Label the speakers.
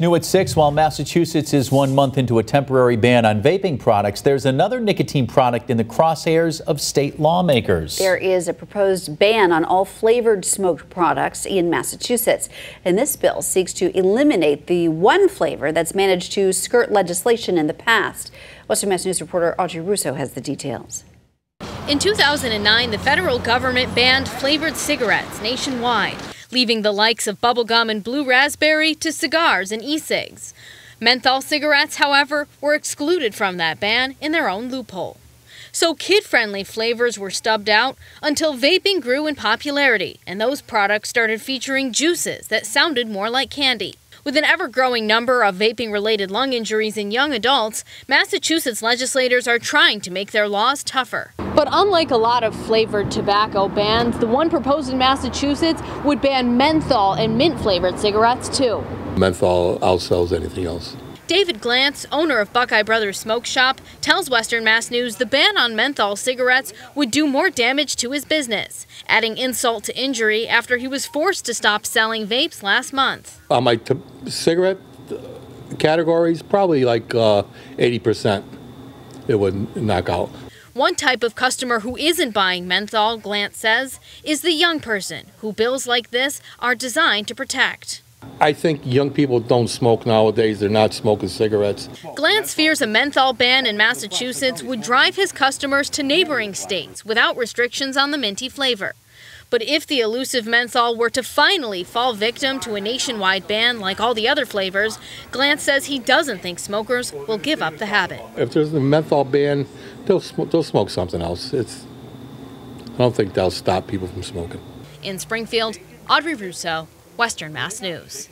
Speaker 1: New at 6, while Massachusetts is one month into a temporary ban on vaping products, there's another nicotine product in the crosshairs of state lawmakers.
Speaker 2: There is a proposed ban on all flavored smoked products in Massachusetts. And this bill seeks to eliminate the one flavor that's managed to skirt legislation in the past. Western Mass News reporter Audrey Russo has the details.
Speaker 3: In 2009, the federal government banned flavored cigarettes nationwide leaving the likes of bubblegum and blue raspberry to cigars and e-cigs. Menthol cigarettes, however, were excluded from that ban in their own loophole. So kid-friendly flavors were stubbed out until vaping grew in popularity and those products started featuring juices that sounded more like candy. With an ever growing number of vaping related lung injuries in young adults, Massachusetts legislators are trying to make their laws tougher. But unlike a lot of flavored tobacco bans, the one proposed in Massachusetts would ban menthol and mint flavored cigarettes too.
Speaker 4: Menthol outsells anything else.
Speaker 3: David Glantz, owner of Buckeye Brothers Smoke Shop, tells Western Mass News the ban on menthol cigarettes would do more damage to his business, adding insult to injury after he was forced to stop selling vapes last month.
Speaker 4: On my cigarette categories, probably like uh, 80% it would knock out.
Speaker 3: One type of customer who isn't buying menthol, Glantz says, is the young person, who bills like this are designed to protect.
Speaker 4: I think young people don't smoke nowadays. They're not smoking cigarettes.
Speaker 3: Glantz fears a menthol ban in Massachusetts would drive his customers to neighboring states without restrictions on the minty flavor. But if the elusive menthol were to finally fall victim to a nationwide ban like all the other flavors, Glantz says he doesn't think smokers will give up the habit.
Speaker 4: If there's a menthol ban, they'll, sm they'll smoke something else. It's, I don't think that'll stop people from smoking.
Speaker 3: In Springfield, Audrey Russo, Western Mass News.